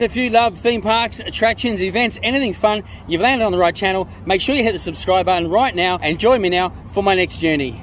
If you love theme parks, attractions, events, anything fun, you've landed on the right channel. Make sure you hit the subscribe button right now and join me now for my next journey.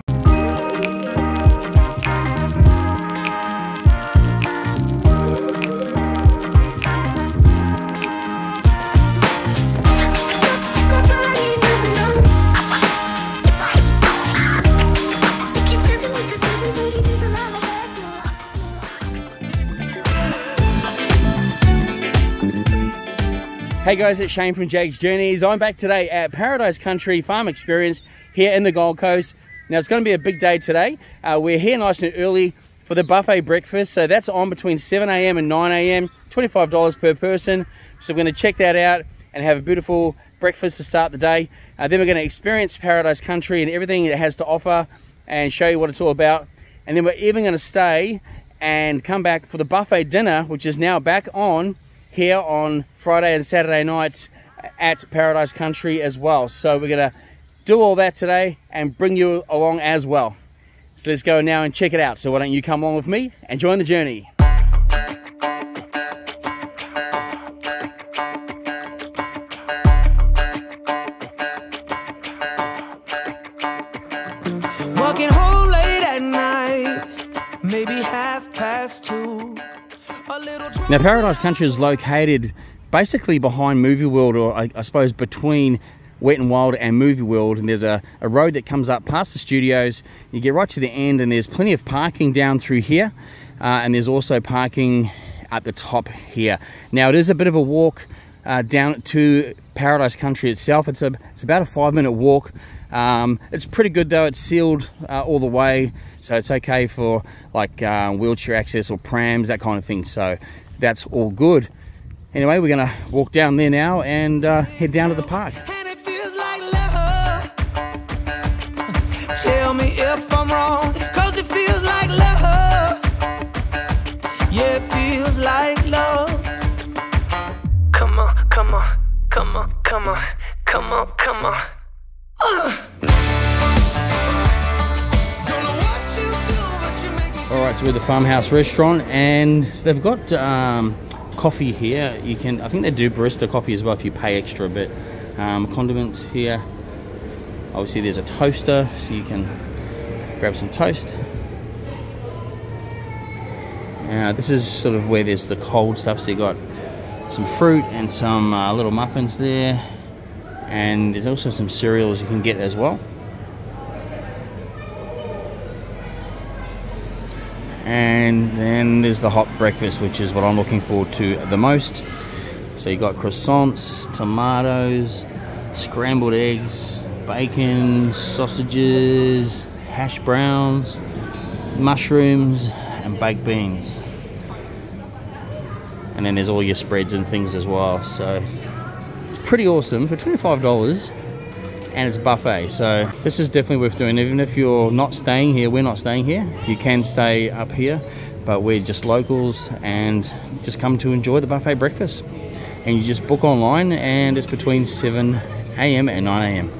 Hey guys, it's Shane from Jaggs Journeys. I'm back today at Paradise Country Farm Experience here in the Gold Coast. Now it's going to be a big day today. Uh, we're here nice and early for the buffet breakfast. So that's on between 7am and 9am, $25 per person. So we're going to check that out and have a beautiful breakfast to start the day. Uh, then we're going to experience Paradise Country and everything it has to offer and show you what it's all about. And then we're even going to stay and come back for the buffet dinner, which is now back on here on Friday and Saturday nights at Paradise Country as well. So we're going to do all that today and bring you along as well. So let's go now and check it out. So why don't you come along with me and join the journey. Now, Paradise Country is located basically behind Movie World, or I, I, suppose between Wet and Wild and Movie World. And there's a, a road that comes up past the studios. You get right to the end, and there's plenty of parking down through here. Uh, and there's also parking at the top here. Now, it is a bit of a walk uh, down to Paradise Country itself. It's a it's about a five minute walk. Um, it's pretty good though. It's sealed uh, all the way, so it's okay for like uh, wheelchair access or prams, that kind of thing. So that's all good. Anyway, we're gonna walk down there now and uh, head down to the park. Tell me if I'm wrong, cause it feels like love. Yeah, it feels like love. Come on, come on, come on, come on, come on, come on. All right, so we're at the farmhouse restaurant, and so they've got um, coffee here. You can, I think they do barista coffee as well if you pay extra. But um, condiments here. Obviously, there's a toaster, so you can grab some toast. Uh, this is sort of where there's the cold stuff. So you got some fruit and some uh, little muffins there and there's also some cereals you can get as well and then there's the hot breakfast which is what I'm looking forward to the most. So you got croissants tomatoes scrambled eggs bacon sausages hash browns mushrooms and baked beans. And then there's all your spreads and things as well. So it's pretty awesome. For $25 and it's buffet. So this is definitely worth doing. Even if you're not staying here we're not staying here. You can stay up here but we're just locals and just come to enjoy the buffet breakfast. And you just book online and it's between 7 a.m. and 9 a.m.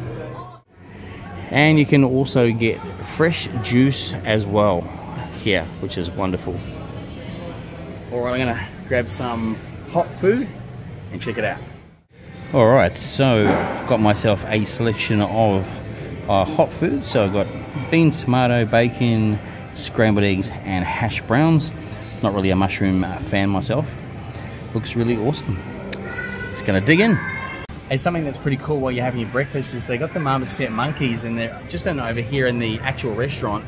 and you can also get fresh juice as well here which is wonderful. All right I'm gonna grab some hot food and check it out Alright, so got myself a selection of uh, hot food. So I've got beans, tomato, bacon, scrambled eggs and hash browns. Not really a mushroom uh, fan myself. Looks really awesome. Just gonna dig in. Hey, something that's pretty cool while you're having your breakfast is they got the marmoset monkeys and they're just over here in the actual restaurant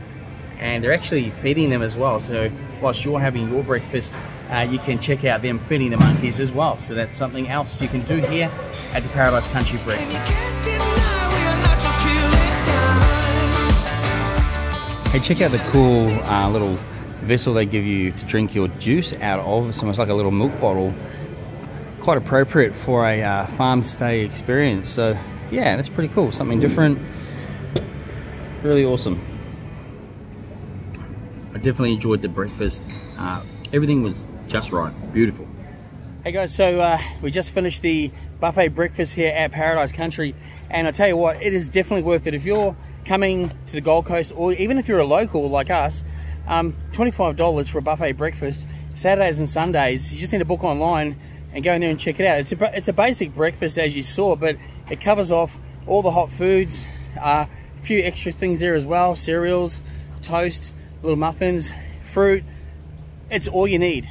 and they're actually feeding them as well. So whilst you're having your breakfast, uh, you can check out them feeding the monkeys as well. So that's something else you can do here at the Paradise Country Breakfast. Hey, check out the cool uh, little vessel they give you to drink your juice out of. It's almost like a little milk bottle. Quite appropriate for a uh, farm stay experience. So yeah, that's pretty cool. Something different. Really awesome. I definitely enjoyed the breakfast. Uh, everything was just right. Beautiful. Hey guys, so uh, we just finished the buffet breakfast here at Paradise Country and I tell you what, it is definitely worth it. If you're coming to the Gold Coast or even if you're a local like us, um, $25 for a buffet breakfast, Saturdays and Sundays, you just need to book online and go in there and check it out. It's a, it's a basic breakfast as you saw, but it covers off all the hot foods, uh, a few extra things there as well, cereals, toast, little muffins, fruit. It's all you need.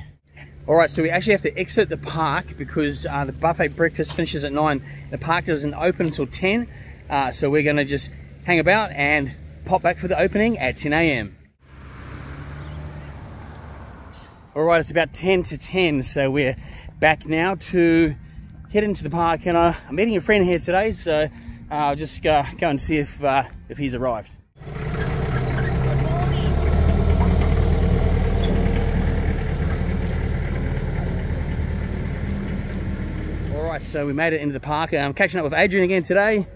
All right, so we actually have to exit the park because uh, the buffet breakfast finishes at 9. The park doesn't open until 10, uh, so we're going to just hang about and pop back for the opening at 10 a.m. All right, it's about 10 to 10, so we're back now to head into the park. And uh, I'm meeting a friend here today, so uh, I'll just uh, go and see if, uh, if he's arrived. Right, so we made it into the park. I'm catching up with Adrian again today.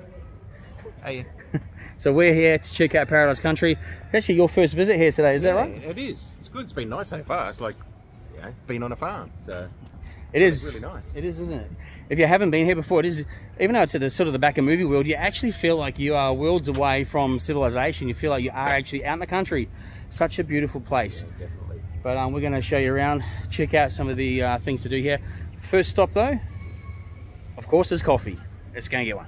Hey, So we're here to check out Paradise Country. Actually, your first visit here today, is that right? It is. It's good. It's been nice so far. It's like, you know, being on a farm. So It is really nice. It is, isn't it? If you haven't been here before, it is. Even though it's at the sort of the back of movie world, you actually feel like you are worlds away from civilization. You feel like you are actually out in the country. Such a beautiful place. definitely. But um, we're going to show you around, check out some of the uh, things to do here. First stop though, of course, there's coffee. Let's go and get one.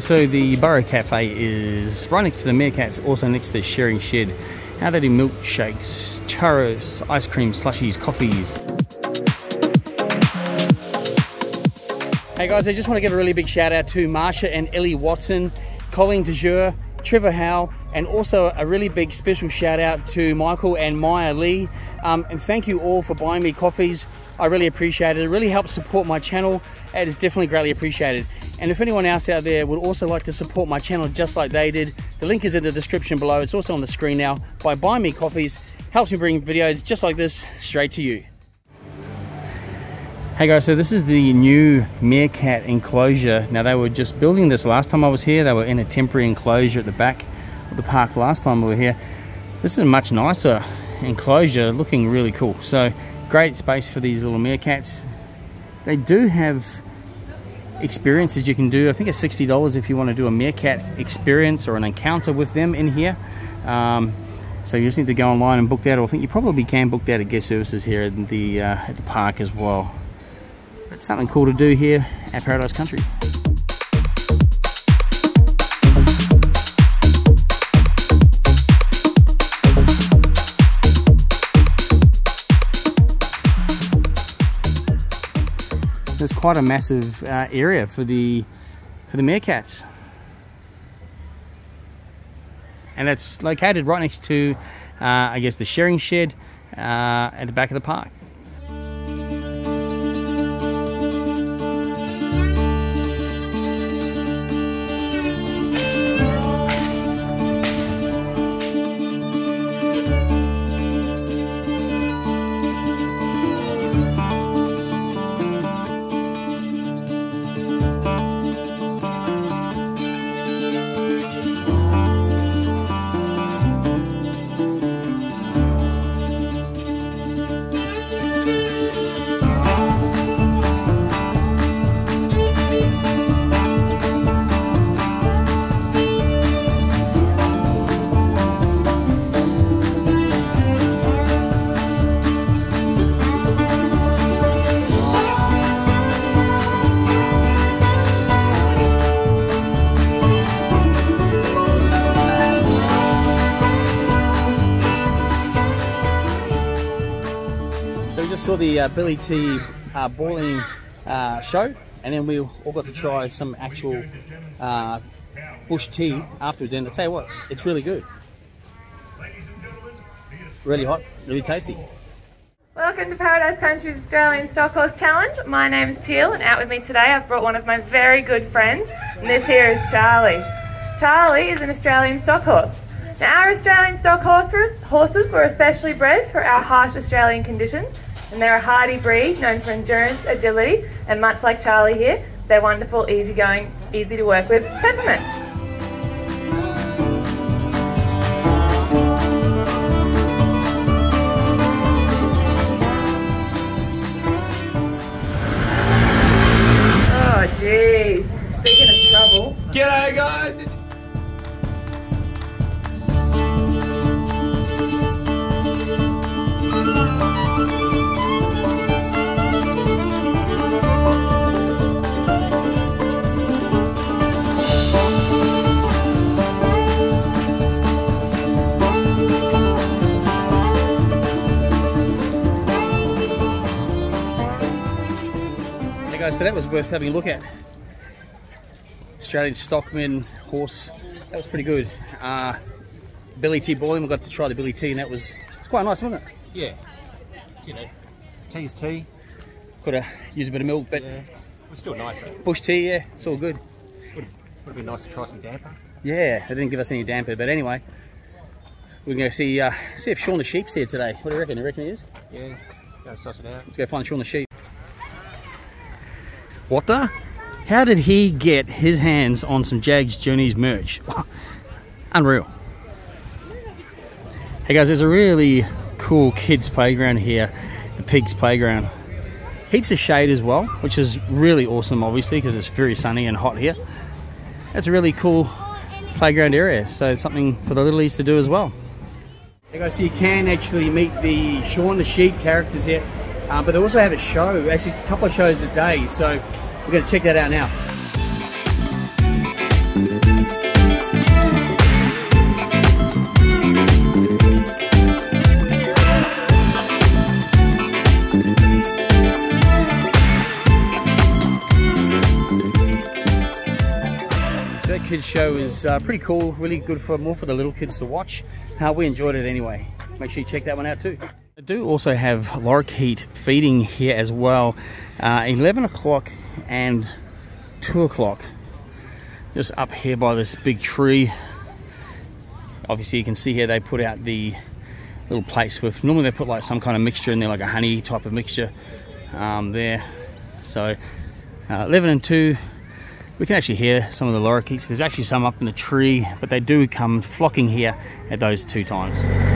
So the Burrow Cafe is right next to the Meerkats, also next to the Sharing Shed. How they do milkshakes, churros, ice cream, slushies, coffees. Hey guys, I just want to give a really big shout out to Marsha and Ellie Watson, Colleen DeJure, Trevor Howe, and also a really big special shout out to Michael and Maya Lee. Um, and thank you all for buying me coffees. I really appreciate it. It really helps support my channel. It is definitely greatly appreciated. And if anyone else out there would also like to support my channel just like they did, the link is in the description below. It's also on the screen now. By buying me coffees, helps me bring videos just like this straight to you. Hey guys, so this is the new meerkat enclosure. Now they were just building this last time I was here. They were in a temporary enclosure at the back of the park last time we were here. This is a much nicer enclosure, looking really cool. So great space for these little meerkats. They do have experiences you can do. I think it's $60 if you want to do a meerkat experience or an encounter with them in here. Um, so you just need to go online and book that, or I think you probably can book that at guest services here at the uh, at the park as well. Something cool to do here at Paradise Country. There's quite a massive uh, area for the for the meerkats, and it's located right next to, uh, I guess, the sharing shed uh, at the back of the park. Saw the uh, billy tea uh, boiling uh, show, and then we all got to try some actual uh, bush tea afterwards. And I tell you what, it's really good. Really hot, really tasty. Welcome to Paradise Country's Australian Stock Horse Challenge. My name is Teal, and out with me today I've brought one of my very good friends, and this here is Charlie. Charlie is an Australian stock horse. Now, our Australian stock horses, horses were especially bred for our harsh Australian conditions, and they're a hardy breed known for endurance, agility, and much like Charlie here, they're wonderful, easygoing, easy to work with temperament. Oh, jeez. Speaking of trouble, G'day, guys. So that was worth having a look at. Australian Stockman horse, that was pretty good. Uh, billy tea boiling, we got to try the billy tea and that was it's quite nice, wasn't it? Yeah. You know, tea's tea. Could have used a bit of milk, but Yeah. It was still nice though. bush tea, yeah, it's all good. Would have been nice to try some damper. Yeah, they didn't give us any damper, but anyway, we're going to see uh, see if Shaun the Sheep's here today. What do you reckon? Do You reckon he is? Yeah. Go suss it out. Let's go find Sean the Sheep. What the? How did he get his hands on some Jaggs Journeys merch? Unreal. Hey guys, there's a really cool kids playground here, the Pigs Playground. Heaps of shade as well, which is really awesome, obviously, because it's very sunny and hot here. That's a really cool playground area, so it's something for the littlies to do as well. Hey guys, so you can actually meet the Shaun the Sheep characters here, uh, but they also have a show. Actually, it's a couple of shows a day, so we're going to check that out now. That kids show is uh, pretty cool, really good for more for the little kids to watch. Uh, we enjoyed it anyway. Make sure you check that one out too. I do also have lorikeet feeding here as well. Uh, 11 o'clock and 2 o'clock. Just up here by this big tree. Obviously you can see here they put out the little plates with, normally they put like some kind of mixture in there, like a honey type of mixture um, there. So uh, 11 and 2 we can actually hear some of the lorikeets. There's actually some up in the tree, but they do come flocking here at those two times.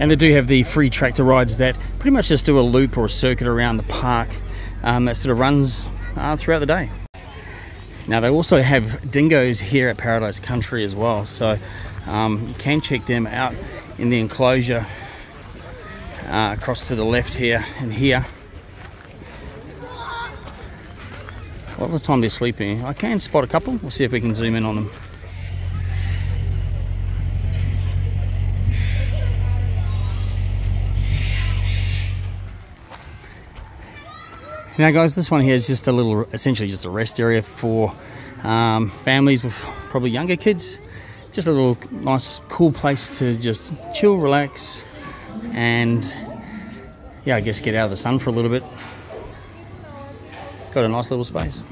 And they do have the free tractor rides that pretty much just do a loop or a circuit around the park um, that sort of runs uh, throughout the day. Now they also have dingoes here at Paradise Country as well, so um, you can check them out in the enclosure uh, across to the left here and here. A lot of the time they're sleeping. I can spot a couple. We'll see if we can zoom in on them. Now guys, this one here is just a little, essentially just a rest area for um, families with probably younger kids. Just a little nice, cool place to just chill, relax, and yeah, I guess get out of the sun for a little bit. Got a nice little space.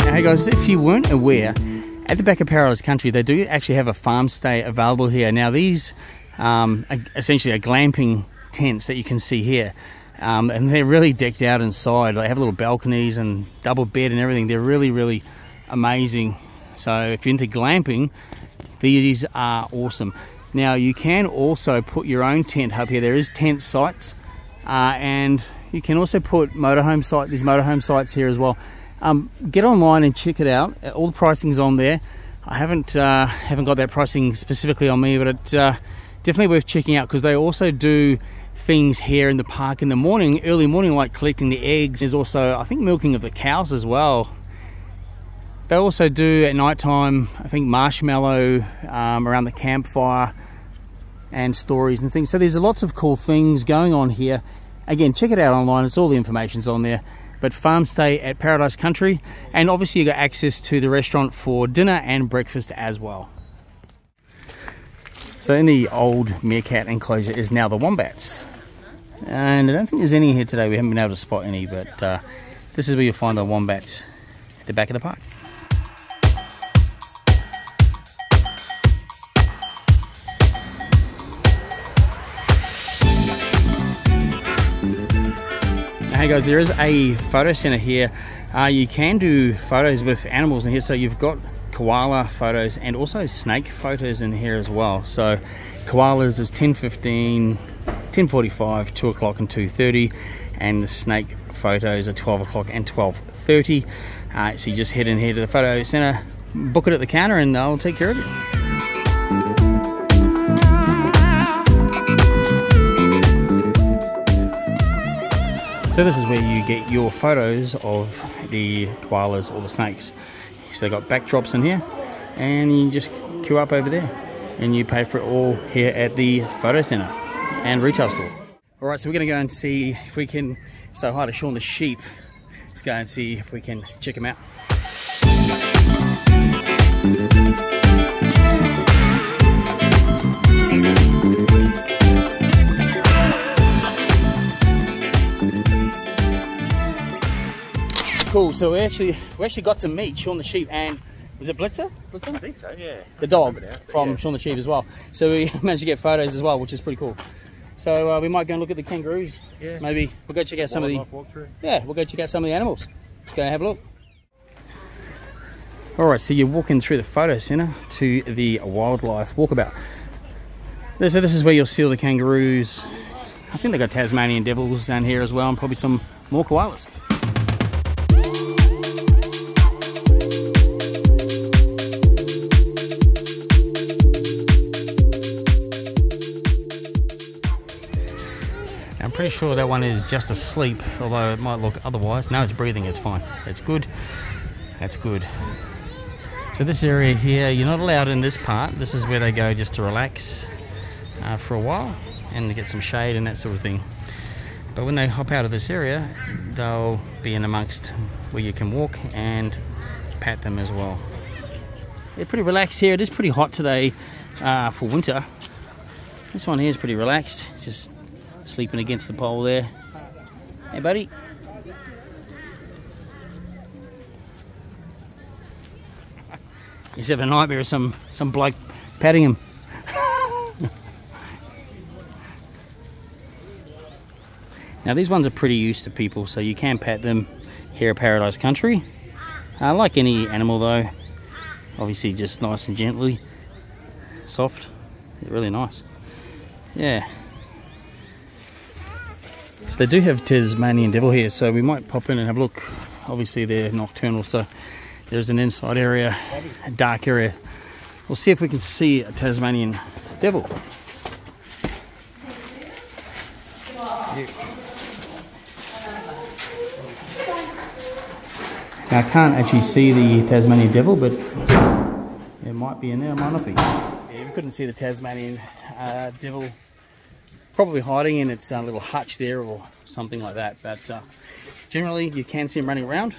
Now, hey guys, if you weren't aware, at the back of Paradise Country, they do actually have a farm stay available here. Now, these um, essentially are glamping tents that you can see here. Um, and they're really decked out inside. They have little balconies and double bed and everything. They're really, really amazing. So if you're into glamping, these are awesome. Now you can also put your own tent up here. There is tent sites, uh, and you can also put motorhome site. These motorhome sites here as well. Um, get online and check it out. All the pricing's on there. I haven't uh, haven't got that pricing specifically on me, but it uh, definitely worth checking out because they also do things here in the park in the morning, early morning, like collecting the eggs. There's also, I think, milking of the cows as well. They also do at night time, I think, marshmallow um, around the campfire and stories and things. So there's lots of cool things going on here. Again, check it out online. It's all the information's on there. But farm stay at Paradise Country, and obviously you got access to the restaurant for dinner and breakfast as well. So in the old meerkat enclosure is now the wombats. And I don't think there's any here today. We haven't been able to spot any, but uh, this is where you'll find the wombats at the back of the park. Hey guys, there is a photo center here. Uh, you can do photos with animals in here, so you've got koala photos and also snake photos in here as well. So koalas is 10.15, 10.45, 2 o'clock and 2.30 and the snake photos are 12 o'clock and 12.30. Uh, so you just head in here to the photo center, book it at the counter and they'll take care of you. So this is where you get your photos of the koalas or the snakes. So they've got backdrops in here and you just queue up over there and you pay for it all here at the photo center and retail store. All right, so we're gonna go and see if we can say hi to Shaun the sheep. Let's go and see if we can check him out. Cool. So we actually we actually got to meet Shaun the sheep and was it Bitzer? Bitzer? I think so, yeah. the dog now, from yeah. Shaun the Sheep as well. So we managed to get photos as well, which is pretty cool. So uh, we might go and look at the kangaroos. Yeah. Maybe we'll go check out some of the Wildlife walkthrough. yeah, we'll go check out some of the animals. Let's go and have a look. All right, so you're walking through the photo center to the wildlife walkabout. So this is where you'll see all the kangaroos. I think they've got Tasmanian devils down here as well, and probably some more koalas. Pretty sure that one is just asleep, although it might look otherwise. No, it's breathing, it's fine. It's good. That's good. So this area here, you're not allowed in this part. This is where they go just to relax uh, for a while and to get some shade and that sort of thing. But when they hop out of this area, they'll be in amongst where you can walk and pat them as well. They're pretty relaxed here. It is pretty hot today uh, for winter. This one here is pretty relaxed. It's just sleeping against the pole there. Hey, buddy. He's having a nightmare of some, some bloke patting him. now, these ones are pretty used to people, so you can pat them here at Paradise Country. Uh, like any animal, though, obviously just nice and gently, soft, really nice. Yeah. So they do have Tasmanian devil here, so we might pop in and have a look. Obviously they're nocturnal, so there's an inside area, a dark area. We'll see if we can see a Tasmanian devil. Now, I can't actually see the Tasmanian devil, but it might be in there, it might not be. Yeah, we couldn't see the Tasmanian uh, devil probably hiding in its uh, little hutch there or something like that. But uh, generally, you can see them running around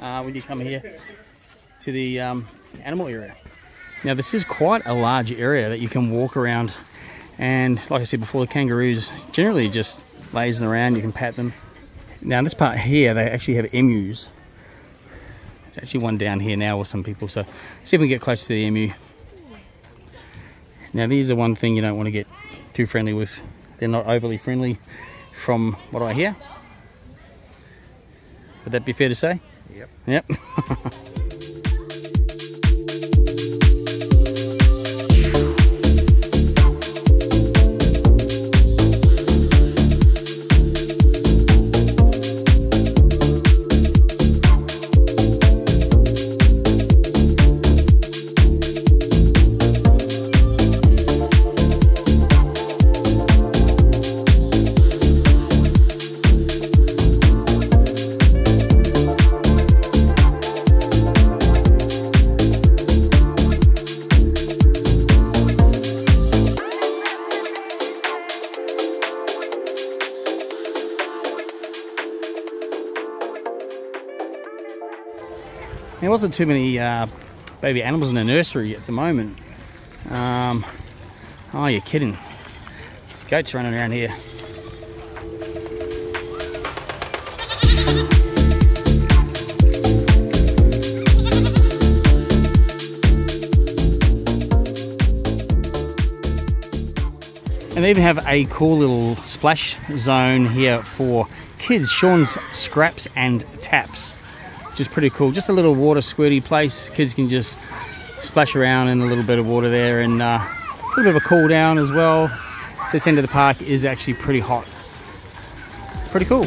uh, when you come here to the um, animal area. Now, this is quite a large area that you can walk around, and like I said before, the kangaroos generally just lazing around. You can pat them. Now, in this part here, they actually have emus. There's actually one down here now with some people, so see if we can get close to the emu. Now, these are one thing you don't want to get too friendly with. They're not overly friendly from what I hear. Would that be fair to say? Yep. Yep. wasn't too many uh, baby animals in the nursery at the moment. Um, oh, you're kidding. There's goats running around here. And they even have a cool little splash zone here for kids, Shaun's Scraps and Taps which is pretty cool. Just a little water squirty place. Kids can just splash around in a little bit of water there and uh, a little bit of a cool down as well. This end of the park is actually pretty hot. It's pretty cool.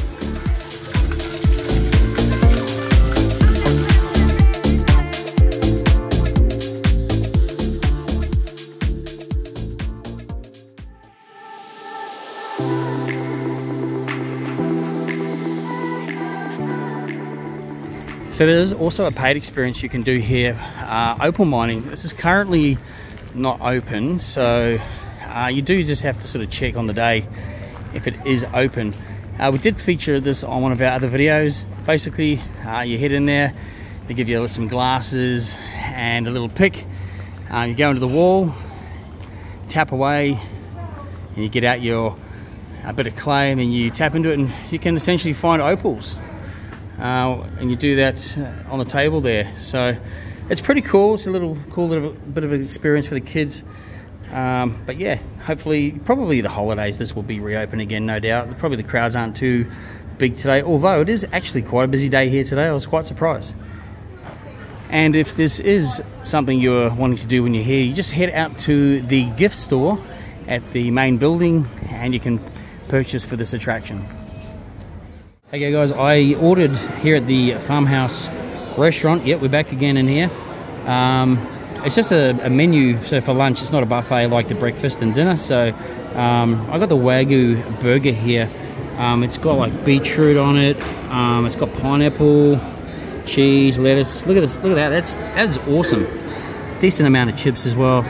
So there's also a paid experience you can do here, uh, opal mining. This is currently not open, so uh, you do just have to sort of check on the day if it is open. Uh, we did feature this on one of our other videos. Basically, uh, you head in there, they give you some glasses and a little pick. Uh, you go into the wall, tap away, and you get out your a bit of clay, and then you tap into it, and you can essentially find opals. Uh, and you do that on the table there. So it's pretty cool. It's a little cool little bit of an experience for the kids. Um, but yeah, hopefully, probably the holidays, this will be reopened again, no doubt. Probably the crowds aren't too big today, although it is actually quite a busy day here today. I was quite surprised. And if this is something you're wanting to do when you're here, you just head out to the gift store at the main building and you can purchase for this attraction. Okay guys, I ordered here at the farmhouse restaurant. Yep, we're back again in here. Um, it's just a, a, menu, so for lunch, it's not a buffet like the breakfast and dinner. So um, I got the Wagyu burger here. Um, it's got like beetroot on it. Um, it's got pineapple, cheese, lettuce. Look at this, look at that, that's, that's awesome. Decent amount of chips as well.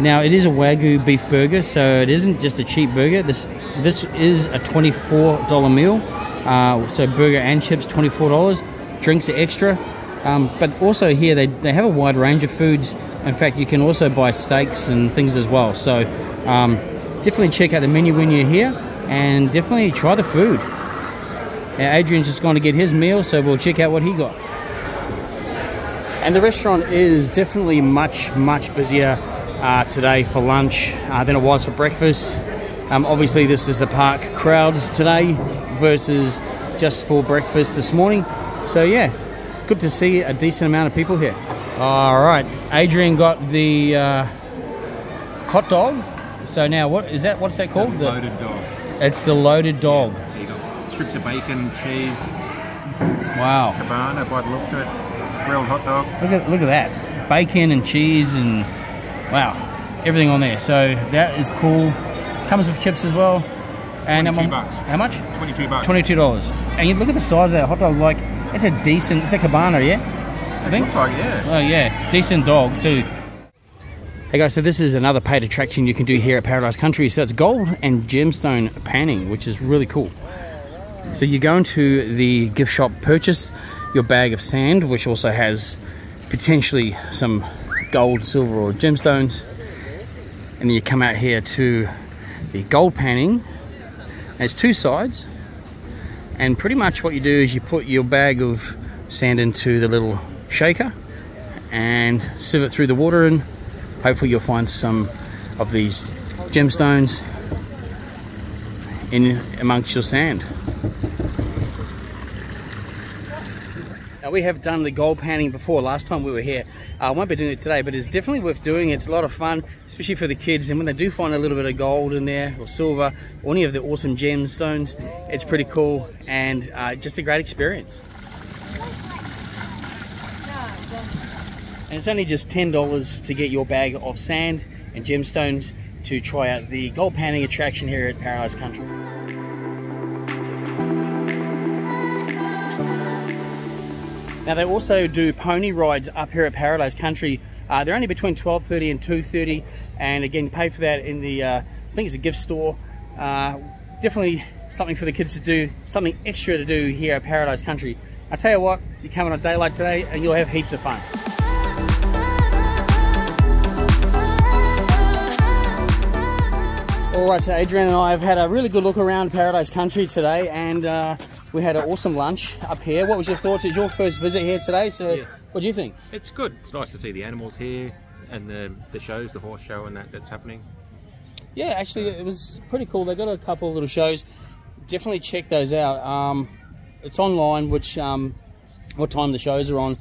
Now it is a Wagyu beef burger, so it isn't just a cheap burger. This this is a $24 meal. Uh, so burger and chips, $24. Drinks are extra. Um, but also here they, they have a wide range of foods. In fact, you can also buy steaks and things as well. So um, definitely check out the menu when you're here and definitely try the food. Now, Adrian's just going to get his meal, so we'll check out what he got. And the restaurant is definitely much, much busier uh, today for lunch uh, than it was for breakfast. Um, obviously, this is the park crowds today versus just for breakfast this morning. So, yeah, good to see a decent amount of people here. All right, Adrian got the uh, hot dog. So now, what is that? What's that called? The loaded the, dog. It's the loaded dog. Yeah, you got strips of bacon, cheese. Wow. Cabana by the looks of it. Grilled hot dog. Look at look at that. Bacon and cheese and Wow, everything on there. So that is cool. Comes with chips as well. And how, bucks. how much? 22 bucks. $22. And you look at the size of that hot dog, like, it's a decent, it's a cabana, yeah? I think. Looks like, yeah. Oh, yeah. Decent dog, too. Hey guys, so this is another paid attraction you can do here at Paradise Country. So it's gold and gemstone panning, which is really cool. So you go into the gift shop, purchase your bag of sand, which also has potentially some gold, silver, or gemstones. And then you come out here to the gold panning. There's two sides. And pretty much what you do is you put your bag of sand into the little shaker and sieve it through the water and hopefully you'll find some of these gemstones in amongst your sand. We have done the gold panning before last time we were here. Uh, I won't be doing it today, but it's definitely worth doing. It's a lot of fun, especially for the kids. And when they do find a little bit of gold in there, or silver, or any of the awesome gemstones, it's pretty cool and uh, just a great experience. And it's only just $10 to get your bag of sand and gemstones to try out the gold panning attraction here at Paradise Country. Now they also do pony rides up here at Paradise Country. Uh, they're only between 12.30 and 2.30 and again you pay for that in the, uh, I think it's a gift store. Uh, definitely something for the kids to do, something extra to do here at Paradise Country. I tell you what, you come on a day like today and you'll have heaps of fun. Alright, so Adrian and I have had a really good look around Paradise Country today and uh, we had an awesome lunch up here. What was your thoughts? It's your first visit here today, so yeah. what do you think? It's good. It's nice to see the animals here and the, the shows, the horse show and that that's happening. Yeah, actually it was pretty cool. They got a couple of little shows. Definitely check those out. Um, it's online, which um, what time the shows are on.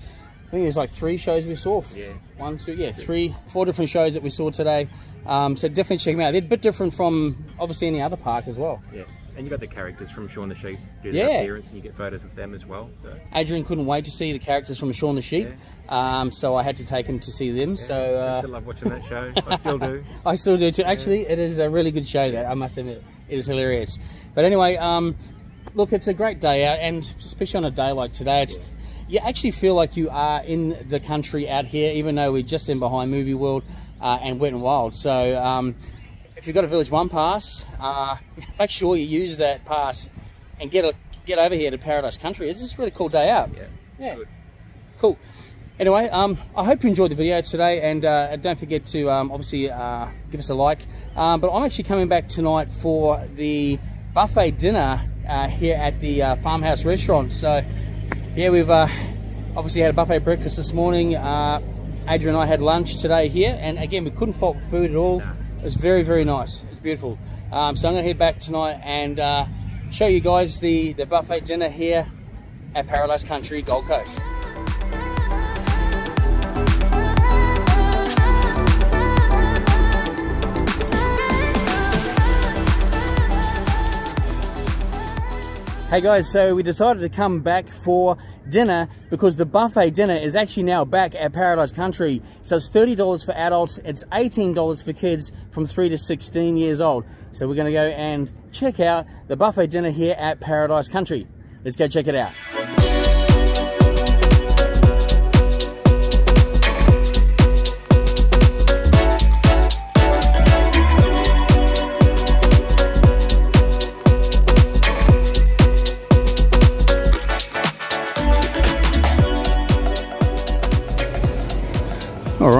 I think there's like three shows we saw. Yeah. One, two, yeah, three, four different shows that we saw today. Um, so definitely check them out. They're a bit different from obviously any other park as well. Yeah. And you got the characters from Shaun the Sheep do their Yeah. appearance, and you get photos with them as well. So Adrian couldn't wait to see the characters from Shaun the Sheep, um, so I had to take him to see them. so I uh, still love watching that show. I still do. I still do too. Actually, it is a really good show. That I must admit, it is hilarious. But anyway, um, look, it's a great day out, and especially on a day like today, it's, you actually feel like you are in the country out here, even though we're just in behind Movie World uh, and Wet and Wild. So um, if you've got a Village One pass, uh, make sure you use that pass and get a, get over here to Paradise Country. It's just a really cool day out. Yeah. Yeah. Good. Cool. Anyway, um, I hope you enjoyed the video today, and uh, don't forget to um, obviously uh, give us a like. Um, but I'm actually coming back tonight for the buffet dinner uh, here at the uh, Farmhouse Restaurant. So, yeah, we've uh, obviously had a buffet breakfast this morning. Uh, Adrian and I had lunch today here, and again, we couldn't fault the food at all. It was very, very nice. It's beautiful. Um, so I'm going to head back tonight and uh, show you guys the, the buffet dinner here at Paradise Country, Gold Coast. Hey guys, so we decided to come back for dinner because the buffet dinner is actually now back at Paradise Country. So it's $30 for adults, it's $18 for kids from 3 to 16 years old. So we're going to go and check out the buffet dinner here at Paradise Country. Let's go check it out.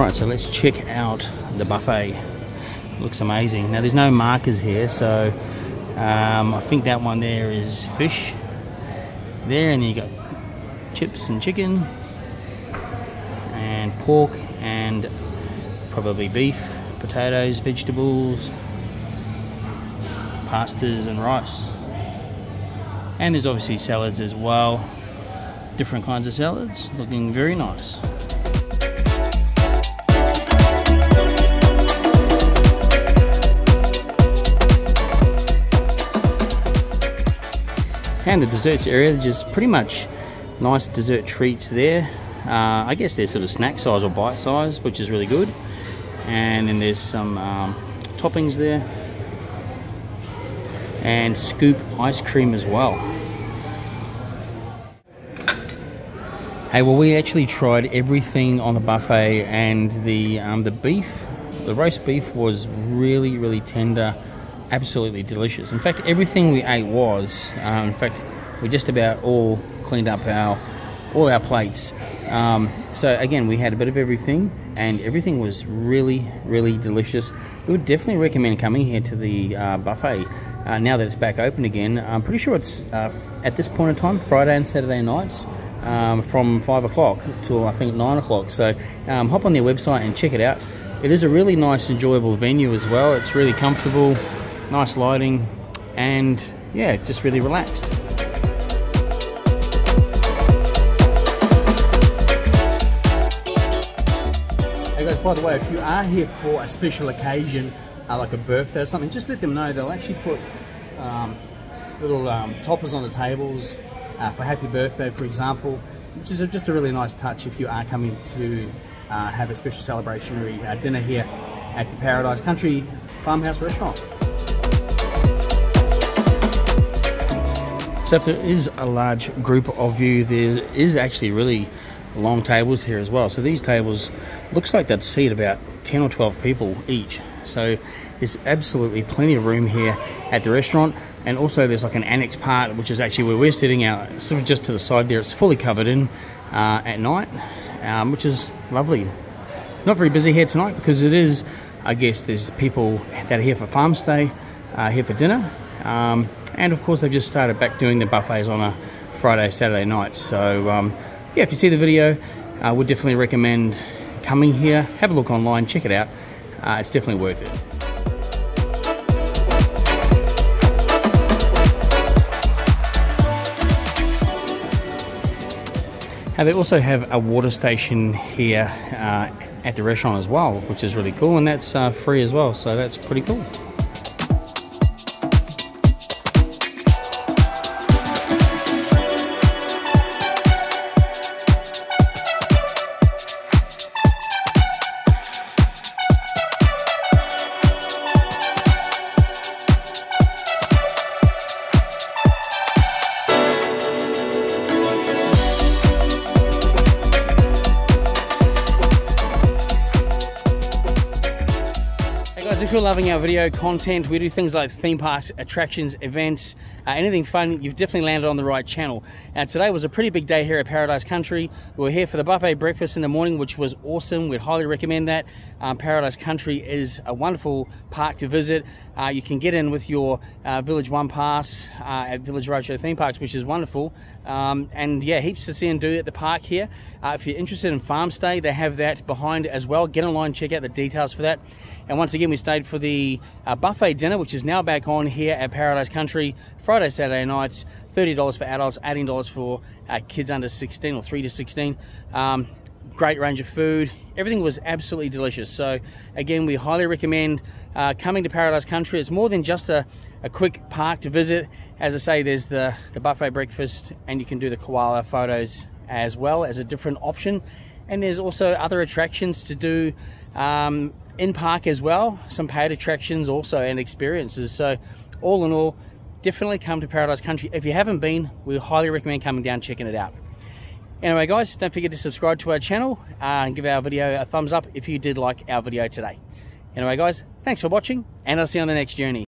Right, so let's check out the buffet. Looks amazing. Now there's no markers here, so um, I think that one there is fish. There, and you got chips and chicken, and pork, and probably beef, potatoes, vegetables, pastas, and rice. And there's obviously salads as well. Different kinds of salads, looking very nice. And the desserts area just pretty much nice dessert treats there. Uh, I guess they're sort of snack size or bite size which is really good. And then there's some um, toppings there. And scoop ice cream as well. Hey well we actually tried everything on the buffet and the um, the beef the roast beef was really really tender absolutely delicious. In fact, everything we ate was. Um, in fact, we just about all cleaned up our all our plates. Um, so again, we had a bit of everything, and everything was really, really delicious. We would definitely recommend coming here to the uh, buffet uh, now that it's back open again. I'm pretty sure it's uh, at this point in time, Friday and Saturday nights. Um, from 5 o'clock till I think 9 o'clock. So um, hop on their website and check it out. It is a really nice, enjoyable venue as well. It's really comfortable, nice lighting, and yeah, just really relaxed. Hey guys, by the way, if you are here for a special occasion, uh, like a birthday or something, just let them know. They'll actually put um, little um, toppers on the tables uh, for happy birthday, for example, which is just a really nice touch if you are coming to uh, have a special celebrationary uh, dinner here at the Paradise Country Farmhouse Restaurant. So if there is a large group of you, there is actually really long tables here as well. So these tables looks like they'd seat about 10 or 12 people each. So there's absolutely plenty of room here at the restaurant. And also there's like an annex part, which is actually where we're sitting out, sort of just to the side there. It's fully covered in uh, at night, um, which is lovely. Not very busy here tonight because it is, I guess, there's people that are here for farm stay, uh, here for dinner. Um, and of course they've just started back doing the buffets on a Friday, Saturday night. So um, yeah, if you see the video, I would definitely recommend coming here. Have a look online, check it out. Uh, it's definitely worth it. And they also have a water station here uh, at the restaurant as well, which is really cool, and that's uh, free as well, so that's pretty cool. Video content, we do things like theme parks, attractions, events, uh, anything fun, you've definitely landed on the right channel. And today was a pretty big day here at Paradise Country. We were here for the buffet breakfast in the morning, which was awesome. We'd highly recommend that. Um, Paradise Country is a wonderful park to visit. Uh, you can get in with your uh, Village One pass uh, at Village Roadshow theme parks, which is wonderful. Um, and yeah, heaps to see and do at the park here. Uh, if you're interested in farm stay, they have that behind as well. Get online, check out the details for that. And once again, we stayed for the uh, buffet dinner, which is now back on here at Paradise Country, Friday, Saturday nights. $30 for adults, $18 for uh, kids under 16 or 3 to 16. Um, great range of food. Everything was absolutely delicious. So, again, we highly recommend uh, coming to Paradise Country. It's more than just a, a quick park to visit. As I say, there's the, the buffet breakfast, and you can do the koala photos as well as a different option. And there's also other attractions to do um, in park as well, some paid attractions also and experiences. So, all in all, definitely come to Paradise Country. If you haven't been, we highly recommend coming down checking it out. Anyway, guys, don't forget to subscribe to our channel uh, and give our video a thumbs up if you did like our video today. Anyway, guys, thanks for watching, and I'll see you on the next journey.